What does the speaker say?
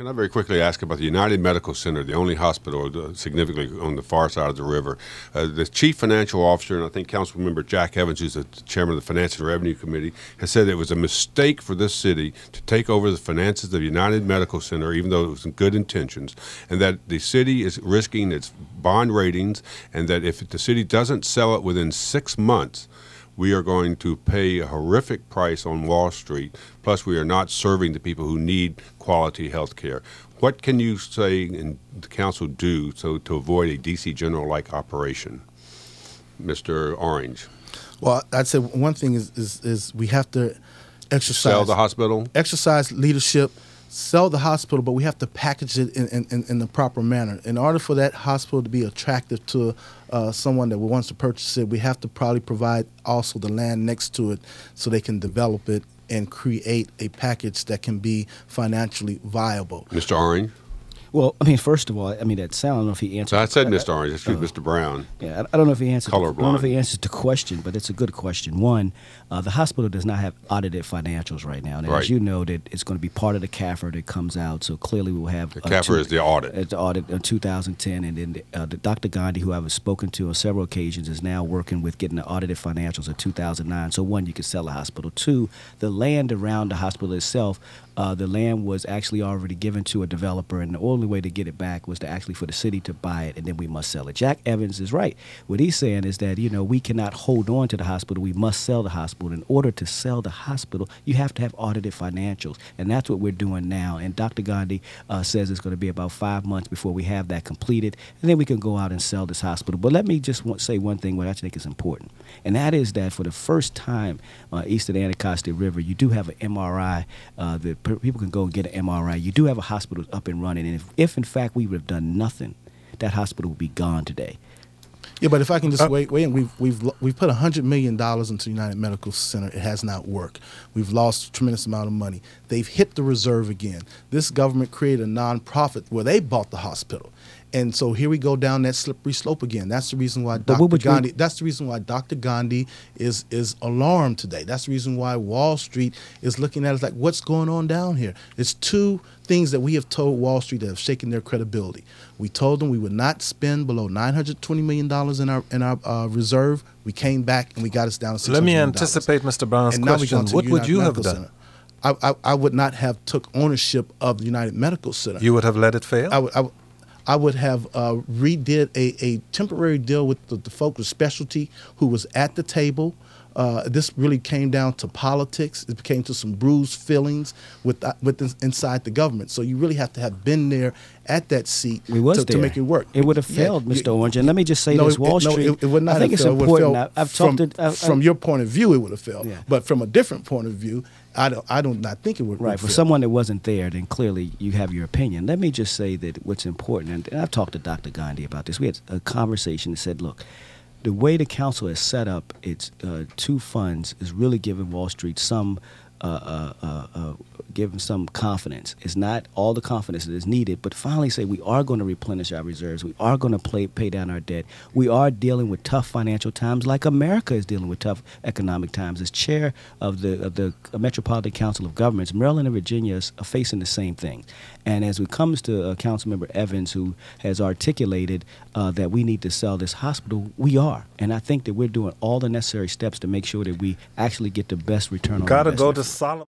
Can I very quickly ask about the United Medical Center, the only hospital uh, significantly on the far side of the river? Uh, the chief financial officer, and I think Council Member Jack Evans, who's the chairman of the Finance and Revenue Committee, has said it was a mistake for this city to take over the finances of United Medical Center, even though it was in good intentions, and that the city is risking its bond ratings, and that if the city doesn't sell it within six months, we are going to pay a horrific price on Wall Street. Plus, we are not serving the people who need quality health care. What can you say and the council do so to avoid a DC General like operation? Mr. Orange. Well, I'd say one thing is is, is we have to exercise Sell the hospital? exercise leadership, sell the hospital, but we have to package it in, in, in, the proper manner. In order for that hospital to be attractive to uh, someone that wants to purchase it, we have to probably provide also the land next to it so they can develop it and create a package that can be financially viable. Mr. Orange? Well, I mean, first of all, I mean that sound. I don't know if he answered. So I said uh, Mr. Orange, excuse me, Mr. Brown. Yeah, I don't know if he answered. I don't know if he answers the question, but it's a good question. One, uh, the hospital does not have audited financials right now, and Right. as you know, that it's going to be part of the CAFR that comes out. So clearly, we will have The uh, CAFR two- is the audit. It's the audit in 2010, and then uh, the Dr. Gandhi, who I've spoken to on several occasions, is now working with getting the audited financials of 2009. So one, you can sell the hospital. Two, the land around the hospital itself. Uh, the land was actually already given to a developer, and the only way to get it back was to actually for the city to buy it, and then we must sell it. Jack Evans is right. What he's saying is that you know we cannot hold on to the hospital. We must sell the hospital. In order to sell the hospital, you have to have audited financials, and that's what we're doing now. And Dr. Gandhi uh, says it's going to be about five months before we have that completed, and then we can go out and sell this hospital. But let me just say one thing, what I think is important, and that is that for the first time uh, east of the Anacostia River, you do have an MRI. Uh, that people can go and get an MRI. You do have a hospital up and running, and if, if in fact we would have done nothing, that hospital would be gone today. Yeah, but if I can just Uh, wait, wait, we've we've we've put hundred million dollars into United Medical Center. It has not worked. We've lost a tremendous amount of money. They've hit the reserve again. This government created a nonprofit where they bought the hospital, and so here we go down that slippery slope again. That's the reason why But Dr. what would you- Gandhi. That's the reason why Dr. Gandhi is is alarmed today. That's the reason why Wall Street is looking at us like, what's going on down here? It's two things that we have told Wall Street that have shaken their credibility. We told them we would not spend below nine hundred twenty million dollars in our in our uh, reserve. We came back and we got us down to six Let me anticipate Mr. Brown's and question. going to What would United you have done? Center. I, I, I would not have took ownership of the United Medical Center. You would have let it fail? I would, I would, I would have uh, redid a, a temporary deal with the, the folk with specialty who was at the table. Uh, this really came down to politics. It came to some bruised feelings with uh, with this, inside the government. So you really have to have been there at that seat to, to make it work. It would have failed, you- Mr. Orange. And let me just say no, this: it- Wall no, Street. it, it would not I think have it's failed. Important. fail I, I've from, talked to, I, I- from your point of view, it would have failed. Yeah. But from a different point of view, I don't. I don't not think it would. Right. would For fail. someone that wasn't there, then clearly you have your opinion. Let me just say that what's important, and, and I've talked to Dr. Gandhi about this. We had a conversation that said, look, the way the council has set up its uh, two funds is really giving Wall Street some. Uh, uh, uh, uh, give them some confidence. It's not all the confidence that is needed, but finally say we are going to replenish our reserves. We are going to play, pay down our debt. We are dealing with tough financial times, like America is dealing with tough economic times. As chair of the of the Metropolitan Council of Governments, Maryland and Virginia is facing the same thing. And as it comes to uh, Councilmember Evans, who has articulated uh, that we need to sell this hospital, we are. And I think that we're doing all the necessary steps to make sure that we actually get the best return on Got to go to Solomon.